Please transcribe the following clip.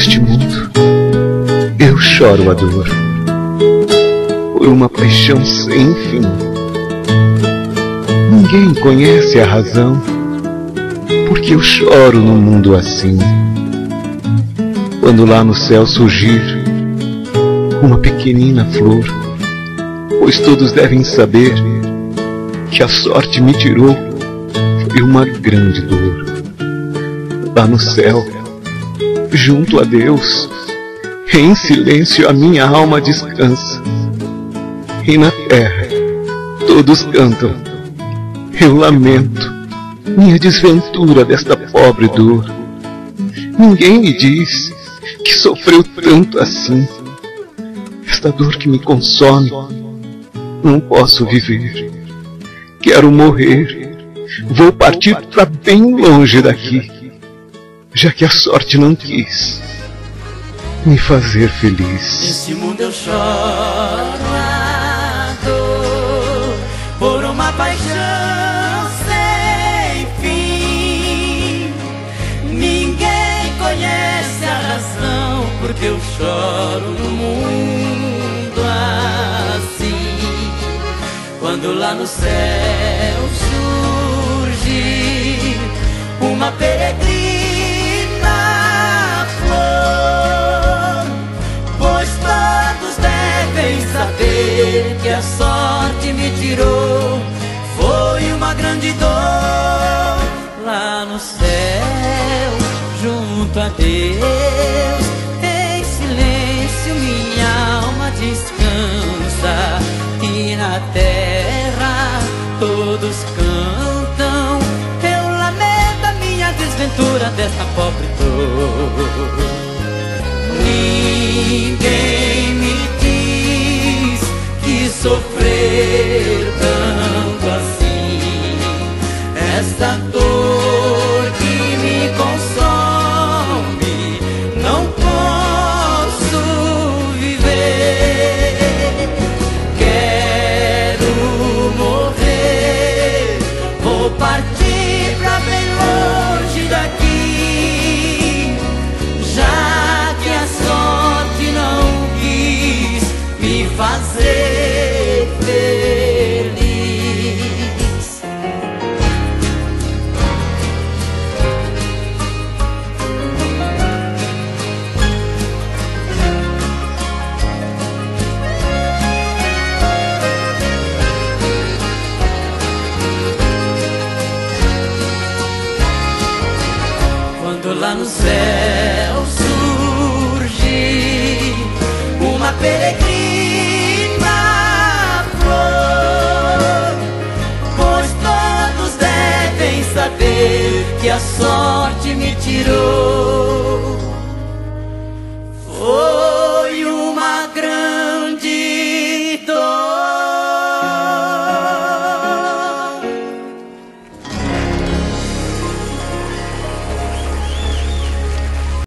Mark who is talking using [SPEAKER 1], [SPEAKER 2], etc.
[SPEAKER 1] neste mundo, eu choro a dor por uma paixão sem fim. Ninguém conhece a razão porque eu choro no mundo assim. Quando lá no céu surgir uma pequenina flor, pois todos devem saber que a sorte me tirou foi uma grande dor. Lá no céu, junto a Deus, em silêncio a minha alma descansa. E na terra, todos cantam. Eu lamento minha desventura desta pobre dor. Ninguém me diz que sofreu tanto assim. Esta dor que me consome, não posso viver. Quero morrer. Vou partir para bem longe daqui já que a sorte não quis me fazer feliz.
[SPEAKER 2] Nesse mundo eu choro a dor por uma paixão sem fim. Ninguém conhece a razão porque eu choro no mundo assim. Quando lá no céu surge uma peregrina a sorte me tirou foi uma grande dor lá no céu, junto a Deus. Em silêncio minha alma descansa e na terra todos cantam. Eu lamento a minha desventura desta pobre dor. Ninguém Esta dor lá no céu surge uma peregrina flor, pois todos devem saber que a sorte me tirou